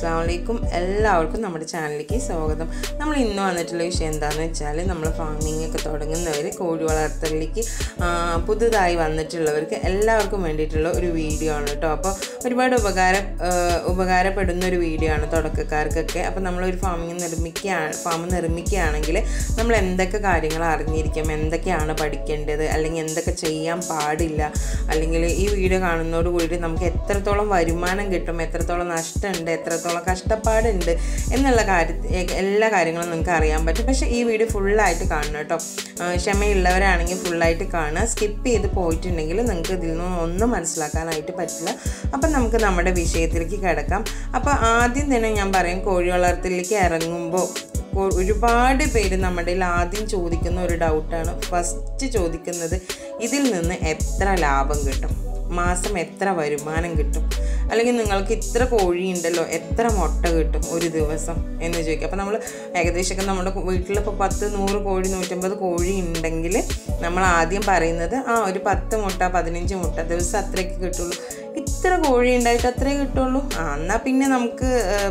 അസ്സാം വലൈക്കും എല്ലാവർക്കും നമ്മുടെ ചാനലിലേക്ക് സ്വാഗതം. നമ്മൾ ഇന്ന് വന്നിട്ടുള്ള വിഷയം എന്താണെന്ന് വെച്ചാൽ നമ്മൾ ഫാമിംഗ് ഒക്കെ തുടങ്ങുന്നവർ കോഴി വളർത്തലിലേക്ക് പുതുതായി വന്നിട്ടുള്ളവർക്ക് എല്ലാവർക്കും വേണ്ടിയിട്ടുള്ള ഒരു വീഡിയോ ആണ് കേട്ടോ. അപ്പോൾ ഒരുപാട് ഉപകാര ഉപകാരപ്പെടുന്ന ഒരു വീഡിയോ ആണ് തുടക്കക്കാർക്കൊക്കെ. അപ്പോൾ നമ്മളൊരു ഫാമിംഗ് നിർമ്മിക്കുകയാണ് ഫാം നിർമ്മിക്കുകയാണെങ്കിൽ നമ്മൾ എന്തൊക്കെ കാര്യങ്ങൾ അറിഞ്ഞിരിക്കാം എന്തൊക്കെയാണ് പഠിക്കേണ്ടത് അല്ലെങ്കിൽ എന്തൊക്കെ ചെയ്യാൻ പാടില്ല അല്ലെങ്കിൽ ഈ വീഡിയോ കാണുന്നതോട് കൂടി നമുക്ക് എത്രത്തോളം വരുമാനം കിട്ടും എത്രത്തോളം നഷ്ടമുണ്ട് എത്രത്തോളം കഷ്ടപ്പാടുണ്ട് എന്നുള്ള കാര്യത്തിൽ എല്ലാ കാര്യങ്ങളും നിങ്ങൾക്ക് അറിയാൻ പറ്റും. പക്ഷേ ഈ വീഡിയോ ഫുള്ളായിട്ട് കാണണം കേട്ടോ. ക്ഷമയുള്ളവരാണെങ്കിൽ ഫുള്ളായിട്ട് കാണുക. സ്കിപ്പ് ചെയ്ത് പോയിട്ടുണ്ടെങ്കിൽ നിങ്ങൾക്ക് ഇതിൽ നിന്ന് ഒന്നും മനസ്സിലാക്കാനായിട്ട് പറ്റില്ല. അപ്പം നമുക്ക് നമ്മുടെ വിഷയത്തിലേക്ക് കിടക്കാം. അപ്പോൾ ആദ്യം തന്നെ ഞാൻ പറയും കോഴി വളർത്തലിലേക്ക് ഇറങ്ങുമ്പോൾ ഒരുപാട് പേര് നമ്മുടെ ആദ്യം ചോദിക്കുന്ന ഒരു ഡൗട്ടാണ്. ഫസ്റ്റ് ചോദിക്കുന്നത് ഇതിൽ നിന്ന് എത്ര ലാഭം കിട്ടും? മാസം എത്ര വരുമാനം കിട്ടും? അല്ലെങ്കിൽ നിങ്ങൾക്ക് ഇത്ര കോഴി ഉണ്ടല്ലോ എത്ര മുട്ട കിട്ടും ഒരു ദിവസം എന്ന് ചോദിക്കും. അപ്പോൾ നമ്മൾ ഏകദേശമൊക്കെ നമ്മുടെ വീട്ടിലിപ്പോൾ പത്ത് നൂറ് കോഴി നൂറ്റമ്പത് കോഴി ഉണ്ടെങ്കിൽ നമ്മൾ ആദ്യം പറയുന്നത് ആ ഒരു പത്ത് മുട്ട പതിനഞ്ച് മുട്ട ദിവസം അത്രയ്ക്ക് കിട്ടുള്ളൂ. ഇത്ര കോഴി ഉണ്ടായിട്ട് അത്രേ കിട്ടുള്ളൂ. ആ എന്നാൽ പിന്നെ നമുക്ക്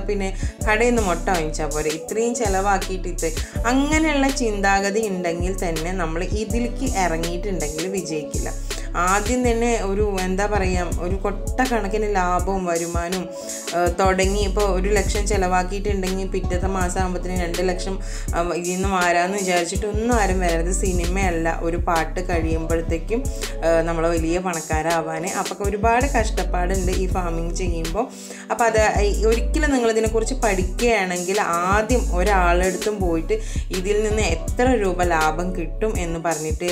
പിന്നെ കടയിൽ നിന്ന് മുട്ട വാങ്ങിച്ചാൽ പോരെ. ഇത്രയും ചിലവാക്കിയിട്ട് ഇത്ര അങ്ങനെയുള്ള ചിന്താഗതി ഉണ്ടെങ്കിൽ തന്നെ നമ്മൾ ഇതിലേക്ക് ഇറങ്ങിയിട്ടുണ്ടെങ്കിൽ വിജയിക്കില്ല. ആദ്യം തന്നെ ഒരു എന്താ പറയുക ഒരു കൊട്ട കണക്കിന് ലാഭവും വരുമാനവും തുടങ്ങി ഇപ്പോൾ ഒരു ലക്ഷം ചിലവാക്കിയിട്ടുണ്ടെങ്കിൽ പിറ്റത്തെ മാസം ആകുമ്പോഴത്തേന് രണ്ട് ലക്ഷം ഇതിൽ നിന്ന് മാറാമെന്ന് വിചാരിച്ചിട്ടൊന്നും ആരും വരരുത് സിനിമയല്ല. ഒരു പാട്ട് കഴിയുമ്പോഴത്തേക്കും നമ്മൾ വലിയ പണക്കാരാവാൻ. അപ്പോൾ ഒരുപാട് കഷ്ടപ്പാടുണ്ട് ഈ ഫാമിങ് ചെയ്യുമ്പോൾ. അപ്പോൾ അത് ഒരിക്കലും നിങ്ങളിതിനെക്കുറിച്ച് പഠിക്കുകയാണെങ്കിൽ ആദ്യം ഒരാളെടുത്തും പോയിട്ട് ഇതിൽ നിന്ന് എത്ര രൂപ ലാഭം കിട്ടും എന്ന് പറഞ്ഞിട്ട്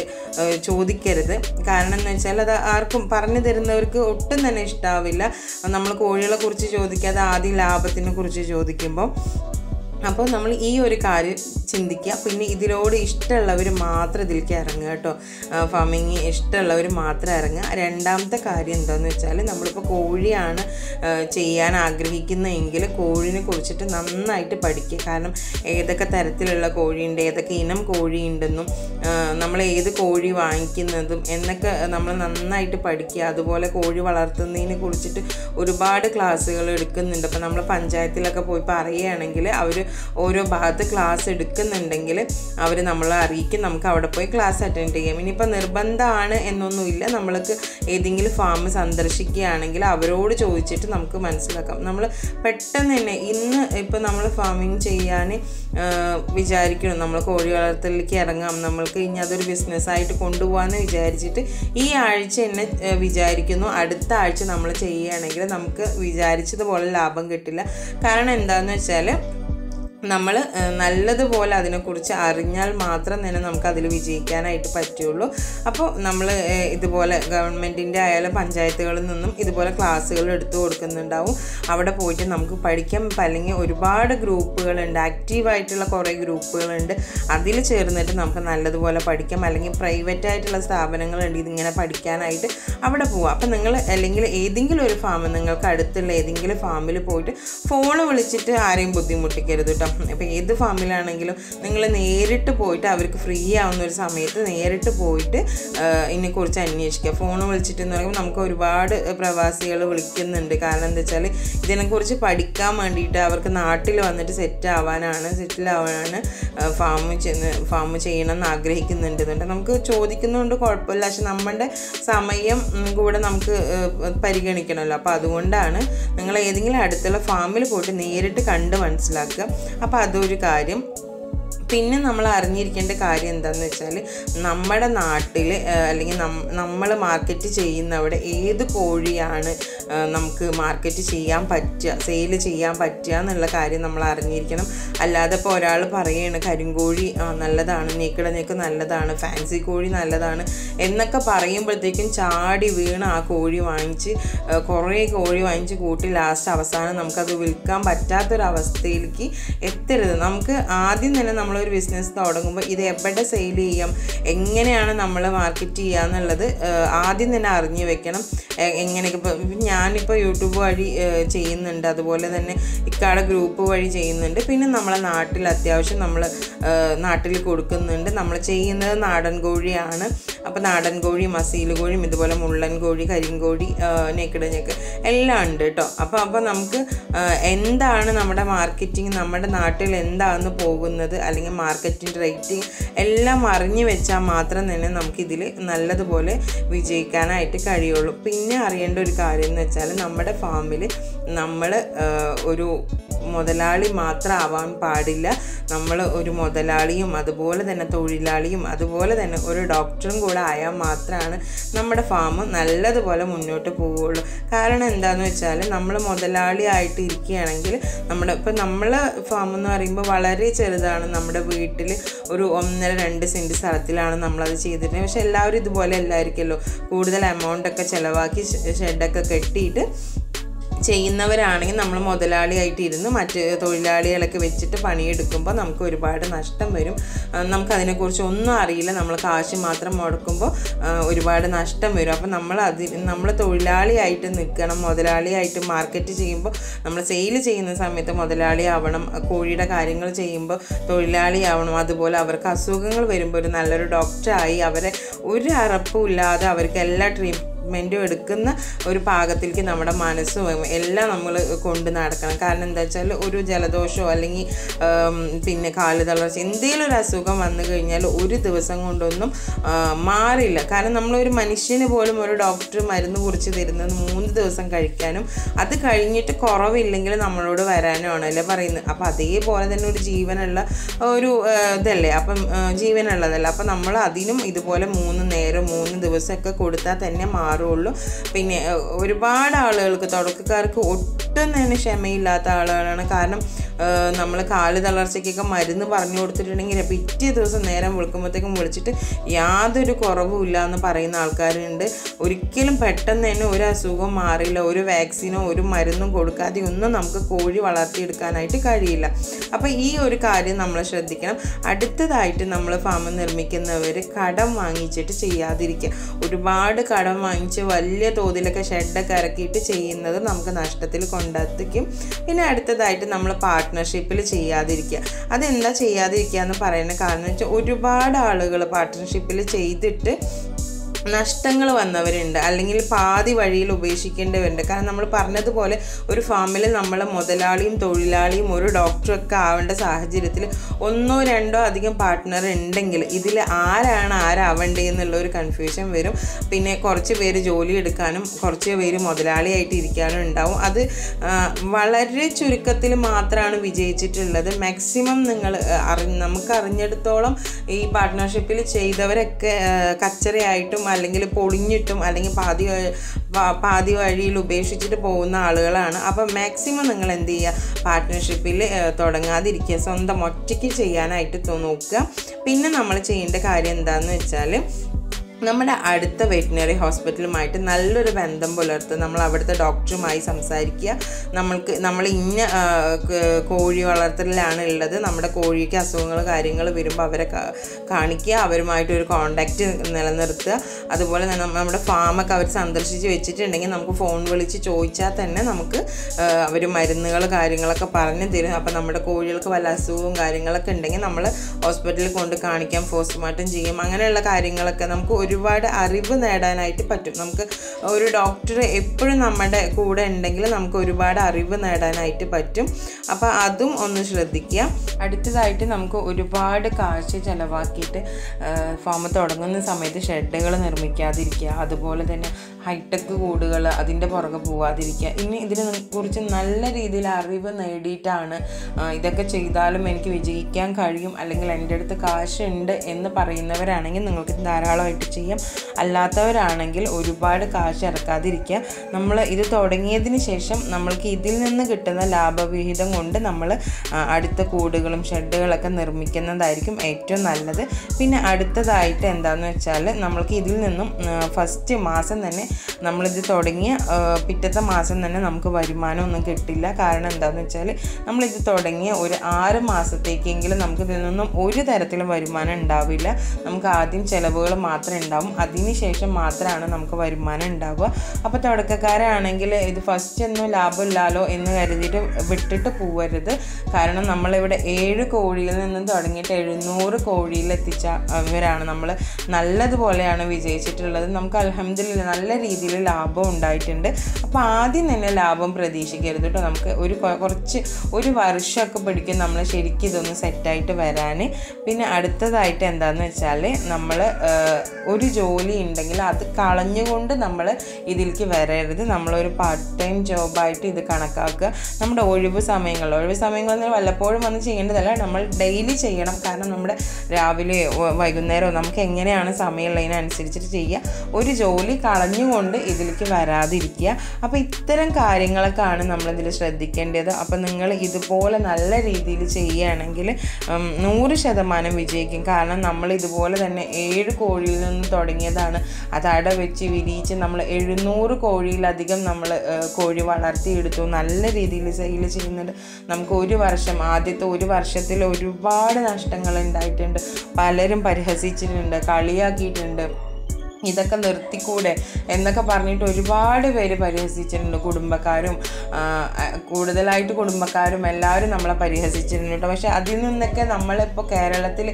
ചോദിക്കരുത്. കാരണം എന്ന് വെച്ചാൽ അത് ആർക്കും പറഞ്ഞു തരുന്നവർക്ക് ഒട്ടും തന്നെ ഇഷ്ടാവില്ല. നമ്മൾ കോഴികളെ കുറിച്ച് ചോദിക്കാതെ ആദ്യം ലാഭത്തിനെ കുറിച്ച് ചോദിക്കുമ്പോൾ അപ്പോൾ നമ്മൾ ഈ ഒരു കാര്യം ചിന്തിക്കുക. പിന്നെ ഇതിലോട് ഇഷ്ടമുള്ളവർ മാത്രം ഇതിലേക്ക് ഇറങ്ങുക കേട്ടോ. ഫാമിങ് ഇഷ്ടമുള്ളവർ മാത്രം ഇറങ്ങുക. രണ്ടാമത്തെ കാര്യം എന്താണെന്ന് വെച്ചാൽ നമ്മളിപ്പോൾ കോഴിയാണ് ചെയ്യാൻ ആഗ്രഹിക്കുന്നതെങ്കിൽ കോഴിനെ കുറിച്ചിട്ട് നന്നായിട്ട് പഠിക്കുക. കാരണം ഏതൊക്കെ തരത്തിലുള്ള കോഴിയുണ്ട് ഏതൊക്കെ ഇനം കോഴിയുണ്ടെന്നും നമ്മൾ ഏത് കോഴി വാങ്ങിക്കുന്നതും എന്നൊക്കെ നമ്മൾ നന്നായിട്ട് പഠിക്കുക. അതുപോലെ കോഴി വളർത്തുന്നതിനെ കുറിച്ചിട്ട് ഒരുപാട് ക്ലാസ്സുകൾ എടുക്കുന്നുണ്ട്. അപ്പോൾ നമ്മൾ പഞ്ചായത്തിലൊക്കെ പോയി പറയുകയാണെങ്കിൽ അവർ ഓരോ ഭാഗത്ത് ക്ലാസ് എടുക്കുന്നുണ്ടെങ്കിൽ അവർ നമ്മളെ അറിയിക്കും. നമുക്ക് അവിടെ പോയി ക്ലാസ് അറ്റൻഡ് ചെയ്യാം. ഇനിയിപ്പോൾ നിർബന്ധമാണ് എന്നൊന്നുമില്ല. നമ്മൾക്ക് ഏതെങ്കിലും ഫാം സന്ദർശിക്കുകയാണെങ്കിൽ അവരോട് ചോദിച്ചിട്ട് നമുക്ക് മനസ്സിലാക്കാം. നമ്മൾ പെട്ടെന്ന് തന്നെ ഇന്ന് ഇപ്പോൾ നമ്മൾ ഫാമിങ് ചെയ്യാൻ വിചാരിക്കണം നമ്മൾ കോഴി വളർത്തലിലേക്ക് ഇറങ്ങാം. നമ്മൾക്ക് ഇനി അതൊരു ബിസിനസ്സായിട്ട് കൊണ്ടുപോകാമെന്ന് വിചാരിച്ചിട്ട് ഈ ആഴ്ച തന്നെ വിചാരിക്കുന്നു. അടുത്ത ആഴ്ച നമ്മൾ ചെയ്യുകയാണെങ്കിൽ നമുക്ക് വിചാരിച്ചതുപോലെ ലാഭം കിട്ടില്ല. കാരണം എന്താണെന്ന് വെച്ചാൽ നമ്മൾ നല്ലതുപോലെ അതിനെക്കുറിച്ച് അറിഞ്ഞാൽ മാത്രം തന്നെ നമുക്ക് അതിൽ വിജയിക്കാനായിട്ട് പറ്റുള്ളൂ. അപ്പോൾ നമ്മൾ ഇതുപോലെ ഗവൺമെന്റിന്റെ ആയാലും പഞ്ചായത്തുകളിൽ നിന്നും ഇതുപോലെ ക്ലാസ്സുകൾ എടുത്തു കൊടുക്കുന്നുണ്ടാവും. അവിടെ പോയിട്ട് നമുക്ക് പഠിക്കാൻ അല്ലെങ്കിൽ ഒരുപാട് ഗ്രൂപ്പുകളുണ്ട്. ആക്റ്റീവായിട്ടുള്ള കുറേ ഗ്രൂപ്പുകളുണ്ട്. അതിൽ ചേർന്നിട്ട് നമുക്ക് നല്ലതുപോലെ പഠിക്കാം. അല്ലെങ്കിൽ പ്രൈവറ്റ് ആയിട്ടുള്ള സ്ഥാപനങ്ങളുണ്ട്. ഇതിങ്ങനെ പഠിക്കാനായിട്ട് അവിടെ പോവാം. അപ്പം നിങ്ങൾ അല്ലെങ്കിൽ ഏതെങ്കിലും ഒരു ഫാം നിങ്ങൾക്ക് അടുത്തുള്ള ഏതെങ്കിലും ഫാമിൽ പോയിട്ട് ഫോൺ വിളിച്ചിട്ട് ആരെയും ബുദ്ധിമുട്ടിക്കരുത് കേട്ടോ. അപ്പോൾ ഏത് ഫാമിലാണെങ്കിലും നിങ്ങൾ നേരിട്ട് പോയിട്ട് അവർക്ക് ഫ്രീ ആവുന്ന ഒരു സമയത്ത് നേരിട്ട് പോയിട്ട് ഇതിനെക്കുറിച്ച് അന്വേഷിക്കുക. ഫോൺ വിളിച്ചിട്ട് എന്ന് പറയുമ്പോൾ നമുക്ക് ഒരുപാട് പ്രവാസികൾ വിളിക്കുന്നുണ്ട്. കാരണം എന്താ വെച്ചാൽ ഇതിനെക്കുറിച്ച് പഠിക്കാൻ വേണ്ടിയിട്ട് അവർക്ക് നാട്ടിൽ വന്നിട്ട് സെറ്റ് ആവാനാണ് സെറ്റിൽ ആവാനാണ് ഫാം ചെന്ന് ഫാം ചെയ്യണം എന്ന് ആഗ്രഹിക്കുന്നുണ്ട് എന്നുണ്ട്. നമുക്ക് ചോദിക്കുന്നതുകൊണ്ട് കുഴപ്പമില്ല. പക്ഷെ നമ്മുടെ സമയം കൂടെ നമുക്ക് പരിഗണിക്കണമല്ലോ. അപ്പോൾ അതുകൊണ്ടാണ് നിങ്ങൾ ഏതെങ്കിലും അടുത്തുള്ള ഫാമിൽ പോയിട്ട് നേരിട്ട് കണ്ട് മനസ്സിലാക്കുക. അപ്പോൾ അതൊരു കാര്യം. പിന്നെ നമ്മൾ അറിഞ്ഞിരിക്കേണ്ട കാര്യം എന്താണെന്ന് വെച്ചാൽ നമ്മുടെ നാട്ടിൽ അല്ലെങ്കിൽ നമ്മൾ മാർക്കറ്റ് ചെയ്യുന്നവിടെ ഏത് കോഴിയാണ് നമുക്ക് മാർക്കറ്റ് ചെയ്യാൻ പറ്റുക സെയിൽ ചെയ്യാൻ പറ്റുക എന്നുള്ള കാര്യം നമ്മൾ അറിഞ്ഞിരിക്കണം. അല്ലാതെ ഇപ്പോൾ ഒരാൾ പറയുകയാണ് കരിങ്കോഴി നല്ലതാണ് നീക്കിട നീക്ക് നല്ലതാണ് ഫാൻസി കോഴി നല്ലതാണ് എന്നൊക്കെ പറയുമ്പോഴത്തേക്കും ചാടി വീണ് ആ കോഴി വാങ്ങിച്ച് കുറേ കോഴി വാങ്ങിച്ച് കൂട്ടി ലാസ്റ്റ് അവസാനം നമുക്കത് വിൽക്കാൻ പറ്റാത്തൊരവസ്ഥയിലേക്ക് എത്തരുത്. നമുക്ക് ആദ്യം തന്നെ നമ്മൾ നമ്മളൊരു ബിസിനസ് തുടങ്ങുമ്പോൾ ഇത് എവിടെ സെയിൽ ചെയ്യാം? എങ്ങനെയാണ് നമ്മൾ മാർക്കറ്റ് ചെയ്യുക എന്നുള്ളത് ആദ്യം തന്നെ അറിഞ്ഞു വെക്കണം. എങ്ങനെയൊക്കെ ഇപ്പോൾ ഞാനിപ്പോൾ യൂട്യൂബ് വഴി ചെയ്യുന്നുണ്ട്. അതുപോലെ തന്നെ ഇക്കാടെ ഗ്രൂപ്പ് വഴി ചെയ്യുന്നുണ്ട്. പിന്നെ നമ്മളെ നാട്ടിൽ അത്യാവശ്യം നമ്മൾ നാട്ടിൽ കൊടുക്കുന്നുണ്ട്. നമ്മൾ ചെയ്യുന്നത് നാടൻ കോഴിയാണ്. അപ്പോൾ നാടൻ കോഴി മസീൽ കോഴിയും ഇതുപോലെ മുള്ളൻ കോഴി കരിങ്കോഴി നെക്കിട് ഞെക്ക് എല്ലാം ഉണ്ട് കേട്ടോ. അപ്പോൾ അപ്പോൾ നമുക്ക് എന്താണ് നമ്മുടെ മാർക്കറ്റിംഗ് നമ്മുടെ നാട്ടിൽ എന്താണെന്ന് പോകുന്നത്? അല്ലെങ്കിൽ മാർക്കറ്റിംഗ് റേറ്റിംഗ് എല്ലാം അറിഞ്ഞു വെച്ചാൽ മാത്രം തന്നെ നമുക്കിതിൽ നല്ലതുപോലെ വിജയിക്കാനായിട്ട് കഴിയുള്ളൂ. പിന്നെ അറിയേണ്ട ഒരു കാര്യം എന്ന് വെച്ചാൽ നമ്മുടെ ഫാമിൽ നമ്മൾ ഒരു മുതലാളി മാത്രം ആവാൻ പാടില്ല. നമ്മൾ ഒരു മുതലാളിയും അതുപോലെ തന്നെ തൊഴിലാളിയും അതുപോലെ തന്നെ ഒരു ഡോക്ടറും കൂടെ ആയാൽ മാത്രമാണ് നമ്മുടെ ഫാം നല്ലതുപോലെ മുന്നോട്ട് പോവുള്ളൂ. കാരണം എന്താണെന്ന് വെച്ചാൽ നമ്മൾ മുതലാളി ആയിട്ട് ഇരിക്കുകയാണെങ്കിൽ നമ്മുടെ ഇപ്പം നമ്മൾ ഫാം എന്ന് പറയുമ്പോൾ വളരെ ചെറുതാണ്. നമ്മുടെ വീട്ടിൽ ഒരു ഒന്നര രണ്ട് സെന്റ് സ്ഥലത്തിലാണ് നമ്മളത് ചെയ്തിരുന്നത്. പക്ഷെ എല്ലാവരും ഇതുപോലെ അല്ലായിരിക്കുമല്ലോ. കൂടുതൽ എമൗണ്ട് ഒക്കെ ചിലവാക്കി ഷെഡൊക്കെ കെട്ടിയിട്ട് ചെയ്യുന്നവരാണെങ്കിൽ നമ്മൾ മുതലാളിയായിട്ട് ഇരുന്ന് മറ്റ് തൊഴിലാളികളൊക്കെ വെച്ചിട്ട് പണിയെടുക്കുമ്പോൾ നമുക്ക് ഒരുപാട് നഷ്ടം വരും. നമുക്കതിനെക്കുറിച്ച് ഒന്നും അറിയില്ല. നമ്മൾ കാശ് മാത്രം മുടക്കുമ്പോൾ ഒരുപാട് നഷ്ടം വരും. അപ്പോൾ നമ്മൾ അതിൽ നമ്മൾ തൊഴിലാളിയായിട്ട് നിൽക്കണം മുതലാളിയായിട്ട് മാർക്കറ്റ് ചെയ്യുമ്പോൾ നമ്മൾ സെയിൽ ചെയ്യുന്ന സമയത്ത് മുതലാളിയാവണം കോഴിയുടെ കാര്യങ്ങൾ ചെയ്യുമ്പോൾ തൊഴിലാളിയാവണം. അതുപോലെ അവർക്ക് അസുഖങ്ങൾ വരുമ്പോൾ ഒരു നല്ലൊരു ഡോക്ടറായി അവരെ ഒരു അറപ്പും ഇല്ലാതെ അവർക്ക് എല്ലാ ട്രീറ്റ്മെന്റും എടുക്കുന്ന ഒരു പാകത്തിലേക്ക് നമ്മുടെ മനസ്സും എല്ലാം നമ്മൾ കൊണ്ട് നടക്കണം. കാരണം എന്താ വെച്ചാൽ ഒരു ജലദോഷമോ അല്ലെങ്കിൽ പിന്നെ കാൽ തളർച്ച എന്തെങ്കിലും ഒരു അസുഖം വന്നു കഴിഞ്ഞാൽ ഒരു ദിവസം കൊണ്ടൊന്നും മാറില്ല. കാരണം നമ്മളൊരു മനുഷ്യന് പോലും ഒരു ഡോക്ടർ മരുന്ന് കുറിച്ച് തരുന്നത് മൂന്ന് ദിവസം കഴിക്കാനും അത് കഴിഞ്ഞിട്ട് കുറവില്ലെങ്കിൽ നമ്മളോട് വരാനും അല്ലേ പറയുന്നത്. അപ്പം അതേപോലെ തന്നെ ഒരു ജീവനുള്ള ഒരു ഇതല്ലേ? അപ്പം ജീവനുള്ളതല്ല? അപ്പം നമ്മൾ അതിനും ഇതുപോലെ മൂന്ന് നേരം മൂന്ന് ദിവസമൊക്കെ കൊടുത്താൽ തന്നെ മാറുള്ളൂ പിന്നെ ഒരുപാട് ആളുകൾക്ക് തുടക്കക്കാർക്ക് ഒട്ടും തന്നെ ക്ഷമയില്ലാത്ത ആളുകളാണ് കാരണം നമ്മൾ കാൽ തളർച്ചയ്ക്കൊക്കെ മരുന്ന് പറഞ്ഞു കൊടുത്തിട്ടുണ്ടെങ്കിൽ പിറ്റേ ദിവസം നേരം വിളിക്കുമ്പോഴത്തേക്കും വിളിച്ചിട്ട് യാതൊരു കുറവുമില്ല എന്ന് പറയുന്ന ആൾക്കാരുണ്ട്. ഒരിക്കലും പെട്ടെന്ന് തന്നെ ഒരു അസുഖം മാറില്ല ഒരു വാക്സിനോ ഒരു മരുന്നും കൊടുക്കാതെ ഒന്നും നമുക്ക് കോഴി വളർത്തിയെടുക്കാനായിട്ട് കഴിയില്ല. അപ്പോൾ ഈ ഒരു കാര്യം നമ്മൾ ശ്രദ്ധിക്കണം. അടുത്തതായിട്ട് നമ്മൾ ഫാം നിർമ്മിക്കുന്നവർ കടം വാങ്ങിച്ചിട്ട് ചെയ്യാതിരിക്കുക. ഒരുപാട് കടം വാങ്ങിച്ച് വലിയ തോതിലൊക്കെ ഷെഡൊക്കെ ഇറക്കിയിട്ട് ചെയ്യുന്നത് നമുക്ക് നഷ്ടത്തിൽ കൊണ്ടെത്തിക്കും. പിന്നെ അടുത്തതായിട്ട് നമ്മൾ പാർട്ട്ണർഷിപ്പിൽ ചെയ്യാതിരിക്കുക അതെന്താ ചെയ്യാതിരിക്കുക എന്ന് പറയുന്ന കാരണം വെച്ചാൽ ഒരുപാട് ആളുകൾ പാർട്ട്ണർഷിപ്പിൽ ചെയ്തിട്ട് നഷ്ടങ്ങൾ വന്നവരുണ്ട്. അല്ലെങ്കിൽ പാതി വഴിയിൽ ഉപേക്ഷിക്കേണ്ടവരുണ്ട്. കാരണം നമ്മൾ പറഞ്ഞതുപോലെ ഒരു ഫാമിൽ നമ്മൾ മുതലാളിയും തൊഴിലാളിയും ഒരു ഡോക്ടറും ഒക്കെ ആവേണ്ട സാഹചര്യത്തിൽ ഒന്നോ രണ്ടോ അധികം പാർട്ട്ണർ ഉണ്ടെങ്കിൽ ഇതിൽ ആരാണ് ആരാവേണ്ടത് എന്നുള്ള ഒരു കൺഫ്യൂഷൻ വരും. പിന്നെ കുറച്ച് പേര് ജോലി എടുക്കാനും കുറച്ച് പേര് മുതലാളിയായിട്ട് ഇരിക്കാനും ഉണ്ടാവും. അത് വളരെ ചുരുക്കത്തിൽ മാത്രമാണ് വിജയിച്ചിട്ടുള്ളത്. മാക്സിമം നിങ്ങൾ അറി നമുക്ക് അറിഞ്ഞിടത്തോളം ഈ പാർട്ട്ണർഷിപ്പിൽ ചെയ്തവരൊക്കെ കച്ചറയായിട്ടും അല്ലെങ്കിൽ പൊളിഞ്ഞിട്ടും അല്ലെങ്കിൽ പാതി പാതി വഴിയിൽ ഉപേക്ഷിച്ചിട്ട് പോകുന്ന ആളുകളാണ്. അപ്പം മാക്സിമം നിങ്ങൾ എന്ത് ചെയ്യുക? പാർട്ട്ണർഷിപ്പിൽ തുടങ്ങാതിരിക്കുക. സ്വന്തം ഒറ്റയ്ക്ക് ചെയ്യാനായിട്ട് നോക്കുക. പിന്നെ നമ്മൾ ചെയ്യേണ്ട കാര്യം എന്താണെന്ന് വെച്ചാൽ നമ്മുടെ അടുത്ത വെറ്റിനറി ഹോസ്പിറ്റലുമായിട്ട് നല്ലൊരു ബന്ധം പുലർത്തുക നമ്മൾ അവിടുത്തെ ഡോക്ടറുമായി സംസാരിക്കുക. നമ്മൾക്ക് നമ്മൾ ഇന്ന കോഴി വളർത്തലിലാണ് ഉള്ളത്. നമ്മുടെ കോഴിക്ക് അസുഖങ്ങൾ കാര്യങ്ങൾ വരുമ്പോൾ അവരെ കാണിക്കുക. അവരുമായിട്ട് ഒരു കോണ്ടാക്റ്റ് നിലനിർത്തുക. അതുപോലെ തന്നെ നമ്മ- നമ്മുടെ ഫാമൊക്കെ അവർ സന്ദർശിച്ച് വെച്ചിട്ടുണ്ടെങ്കിൽ നമുക്ക് ഫോൺ വിളിച്ച് ചോദിച്ചാൽ തന്നെ നമുക്ക് അവർ മരുന്നുകൾ കാര്യങ്ങളൊക്കെ പറഞ്ഞു തരും. അപ്പോൾ നമ്മുടെ കോഴികൾക്ക് വല്ല അസുഖവും കാര്യങ്ങളൊക്കെ ഉണ്ടെങ്കിൽ നമ്മൾ ഹോസ്പിറ്റലിൽ കൊണ്ട് കാണിക്കാം പോസ്റ്റ്മോർട്ടം ചെയ്യും. അങ്ങനെയുള്ള കാര്യങ്ങളൊക്കെ നമുക്ക് ഒരുപാട് അറിവ് നേടാനായിട്ട് പറ്റും. നമുക്ക് ഒരു ഡോക്ടർ എപ്പോഴും നമ്മുടെ കൂടെ ഉണ്ടെങ്കിൽ നമുക്ക് ഒരുപാട് അറിവ് നേടാനായിട്ട് പറ്റും. അപ്പോൾ അതും ഒന്ന് ശ്രദ്ധിക്കുക. അടുത്തതായിട്ട് നമുക്ക് ഒരുപാട് കാശ് ചിലവാക്കിയിട്ട് ഫാം തുടങ്ങുന്ന സമയത്ത് ഷെഡുകൾ നിർമ്മിക്കാതിരിക്കുക. അതുപോലെ തന്നെ ഹൈടെക് കൂടുകൾ അതിന്റെ പുറകെ പോവാതിരിക്കുക. ഇനി ഇതിനെ കുറിച്ച് നല്ല രീതിയിൽ അറിവ് നേടിയിട്ടാണ് ഇതൊക്കെ ചെയ്താലും എനിക്ക് വിജയിക്കാൻ കഴിയും അല്ലെങ്കിൽ എന്റെ അടുത്ത് കാശുണ്ട് എന്ന് പറയുന്നവരാണെങ്കിൽ നിങ്ങൾക്ക് ധാരാളമായിട്ട് ചെയ്യാം. അല്ലാത്തവരാണെങ്കിൽ ഒരുപാട് കാശ് ഇറക്കാതിരിക്കുക. നമ്മൾ ഇത് തുടങ്ങിയതിന് ശേഷം നമ്മൾക്ക് ഇതിൽ നിന്ന് കിട്ടുന്ന ലാഭവിഹിതം കൊണ്ട് നമ്മൾ അടുത്ത കൂടുകളും ഷെഡുകളൊക്കെ നിർമ്മിക്കുന്നതായിരിക്കും ഏറ്റവും നല്ലത്. പിന്നെ അടുത്തതായിട്ട് എന്താണെന്ന് വെച്ചാൽ നമ്മൾക്ക് ഇതിൽ നിന്നും ഫസ്റ്റ് മാസം തന്നെ നമ്മളിത് തുടങ്ങിയ പിറ്റത്തെ മാസം തന്നെ നമുക്ക് വരുമാനമൊന്നും കിട്ടില്ല. കാരണം എന്താണെന്ന് വെച്ചാൽ നമ്മളിത് തുടങ്ങിയ ഒരു ആറ് മാസത്തേക്കെങ്കിലും നമുക്ക് ഇതിൽ നിന്നും ഒരു തരത്തിലും വരുമാനം ഉണ്ടാവില്ല. നമുക്ക് ആദ്യം ചിലവുകൾ മാത്രമേ ഉണ്ടാവും. അതിന് ശേഷം മാത്രമാണ് നമുക്ക് വരുമാനം ഉണ്ടാവുക. അപ്പോൾ തുടക്കക്കാരാണെങ്കിൽ ഇത് ഫസ്റ്റ് ഒന്നും ലാഭമില്ലല്ലോ എന്ന് കരുതിയിട്ട് വിട്ടിട്ട് പോവരുത്. കാരണം നമ്മളിവിടെ ഏഴ് കോഴിയിൽ നിന്നും തുടങ്ങിയിട്ട് എഴുന്നൂറ് കോഴിയിൽ എത്തിച്ച ഇവരാണ് നമ്മൾ നല്ലതുപോലെയാണ് വിജയിച്ചിട്ടുള്ളത്. നമുക്ക് അലഹമ്മദില്ല നല്ല രീതിയിൽ ലാഭം ഉണ്ടായിട്ടുണ്ട്. അപ്പോൾ ആദ്യം തന്നെ ലാഭം പ്രതീക്ഷിക്കരുത് കേട്ടോ. നമുക്ക് ഒരു കുറച്ച് ഒരു വർഷമൊക്കെ പിടിക്കും നമ്മൾ ശരിക്കും ഇതൊന്ന് സെറ്റായിട്ട് വരാൻ പിന്നെ അടുത്തതായിട്ട് എന്താണെന്ന് വെച്ചാൽ നമ്മൾ ഒരു ജോലി ഉണ്ടെങ്കിൽ അത് കളഞ്ഞുകൊണ്ട് നമ്മൾ ഇതിലേക്ക് വരരുത്. നമ്മളൊരു പാർട്ട് ടൈം ജോബായിട്ട് ഇത് കണക്കാക്കുക. നമ്മുടെ ഒഴിവ് സമയങ്ങൾ ഒഴിവ് സമയങ്ങളിൽ വല്ലപ്പോഴും വന്ന് ചെയ്യേണ്ടതല്ല. നമ്മൾ ഡെയിലി ചെയ്യണം. കാരണം നമ്മുടെ രാവിലെയോ വൈകുന്നേരമോ നമുക്ക് എങ്ങനെയാണ് സമയമുള്ളതിനനുസരിച്ചിട്ട് ചെയ്യുക. ഒരു ജോലി കളഞ്ഞുകൊണ്ട് ഇതിലേക്ക് വരാതിരിക്കുക. അപ്പോൾ ഇത്തരം കാര്യങ്ങളൊക്കെയാണ് നമ്മളിതിൽ ശ്രദ്ധിക്കേണ്ടത്. അപ്പോൾ നിങ്ങൾ ഇതുപോലെ നല്ല രീതിയിൽ ചെയ്യുകയാണെങ്കിൽ നൂറ് ശതമാനം വിജയിക്കും. കാരണം നമ്മൾ ഇതുപോലെ തന്നെ ഏഴ് കോഴിയിൽ നിന്ന് തുടങ്ങിയതാണ്. അത് അട വെച്ച് വിരിയിച്ച് നമ്മൾ എഴുന്നൂറ് കോഴിയിലധികം നമ്മൾ കോഴി വളർത്തിയെടുത്തു. നല്ല രീതിയിൽ സെയിൽ ചെയ്യുന്നുണ്ട്. നമുക്ക് ഒരു വർഷം ആദ്യത്തെ ഒരു വർഷത്തിൽ ഒരുപാട് നഷ്ടങ്ങൾ ഉണ്ടായിട്ടുണ്ട്. പലരും പരിഹസിച്ചിട്ടുണ്ട് കളിയാക്കിയിട്ടുണ്ട്. ഇതൊക്കെ നിർത്തിക്കൂടെ എന്നൊക്കെ പറഞ്ഞിട്ട് ഒരുപാട് പേര് പരിഹസിച്ചിട്ടുണ്ട് കുടുംബക്കാരും കൂടുതലായിട്ട് കുടുംബക്കാരും എല്ലാവരും നമ്മളെ പരിഹസിച്ചിട്ടുണ്ട് കേട്ടോ. പക്ഷെ അതിൽ നിന്നൊക്കെ നമ്മളിപ്പോൾ കേരളത്തിൽ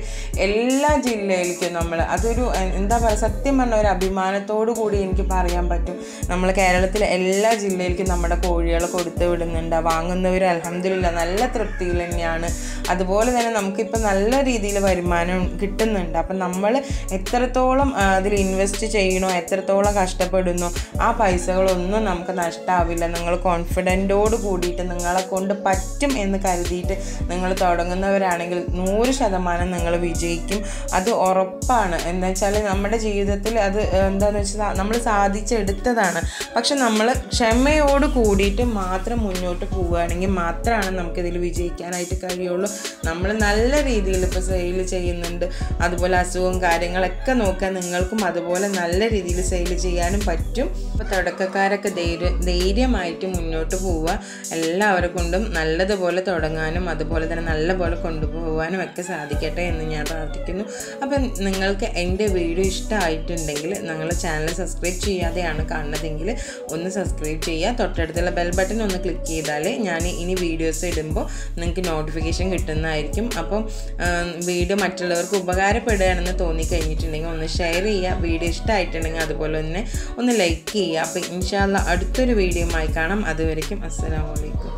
എല്ലാ ജില്ലയിലേക്കും നമ്മൾ അതൊരു എന്താ പറയുക സത്യം പറഞ്ഞ ഒരു അഭിമാനത്തോടു കൂടി എനിക്ക് പറയാൻ പറ്റും. നമ്മൾ കേരളത്തിലെ എല്ലാ ജില്ലയിലേക്കും നമ്മുടെ കോഴികൾ കൊടുത്തു വിടുന്നുണ്ട് വാങ്ങുന്നവർ അലഹമില്ല നല്ല തൃപ്തിയിൽ തന്നെയാണ്. അതുപോലെ തന്നെ നമുക്കിപ്പോൾ നല്ല രീതിയിൽ വരുമാനം കിട്ടുന്നുണ്ട്. അപ്പം നമ്മൾ എത്രത്തോളം അതിൽ ഇൻവെസ്റ്റ് ചെയ്യണോ എത്രത്തോളം കഷ്ടപ്പെടുന്നു ആ പൈസകളൊന്നും നമുക്ക് നഷ്ടമാവില്ല നിങ്ങൾ കോൺഫിഡന്റോട് കൂടിയിട്ട് നിങ്ങളെ കൊണ്ട് പറ്റും എന്ന് കരുതിയിട്ട് നിങ്ങൾ തുടങ്ങുന്നവരാണെങ്കിൽ നൂറ് ശതമാനം നിങ്ങൾ വിജയിക്കും. അത് ഉറപ്പാണ്. എന്താ വെച്ചാൽ നമ്മുടെ ജീവിതത്തിൽ അത് എന്താണെന്ന് വെച്ചാൽ നമ്മൾ സാധിച്ചെടുത്തതാണ്. പക്ഷെ നമ്മൾ ക്ഷമയോട് കൂടിയിട്ട് മാത്രം മുന്നോട്ട് പോവുകയാണെങ്കിൽ മാത്രമാണ് നമുക്കിതിൽ വിജയിക്കാനായിട്ട് കഴിയുള്ളൂ. നമ്മൾ നല്ല രീതിയിൽ ഇപ്പോൾ സെയിൽ ചെയ്യുന്നുണ്ട്. അതുപോലെ അസുഖവും കാര്യങ്ങളൊക്കെ നോക്കാൻ നിങ്ങൾക്കും അതുപോലെ നല്ല രീതിയിൽ സെയിൽ ചെയ്യാനും പറ്റും. അപ്പോൾ തുടക്കക്കാരൊക്കെ ധൈര്യ ധൈര്യമായിട്ട് മുന്നോട്ട് പോവുക. എല്ലാവരെ കൊണ്ടും നല്ലതുപോലെ തുടങ്ങാനും അതുപോലെ തന്നെ നല്ലപോലെ കൊണ്ടുപോകാനും ഒക്കെ സാധിക്കട്ടെ എന്ന് ഞാൻ പ്രാർത്ഥിക്കുന്നു. അപ്പം നിങ്ങൾക്ക് എന്റെ വീഡിയോ ഇഷ്ടമായിട്ടുണ്ടെങ്കിൽ ഞങ്ങളുടെ ചാനൽ സബ്സ്ക്രൈബ് ചെയ്യാതെയാണ് കാണുന്നതെങ്കിൽ ഒന്ന് സബ്സ്ക്രൈബ് ചെയ്യുക. തൊട്ടടുത്തുള്ള ബെൽ ബട്ടൺ ഒന്ന് ക്ലിക്ക് ചെയ്താൽ ഞാൻ ഇനി വീഡിയോസ് ഇടുമ്പോൾ നിങ്ങൾക്ക് നോട്ടിഫിക്കേഷൻ കിട്ടുന്നതായിരിക്കും. അപ്പം വീഡിയോ മറ്റുള്ളവർക്ക് ഉപകാരപ്പെടുകയാണെന്ന് തോന്നിക്കഴിഞ്ഞിട്ടുണ്ടെങ്കിൽ ഒന്ന് ഷെയർ ചെയ്യുക. വീഡിയോ ഇഷ്ടമായിട്ടുണ്ടെങ്കിൽ അതുപോലെ തന്നെ ഒന്ന് ലൈക്ക് ചെയ്യുക. അപ്പോൾ ഇൻഷാല്ല അടുത്തൊരു വീഡിയോ ആയി കാണാം. അതുവരയ്ക്കും അസ്സലാമു അലൈക്കും.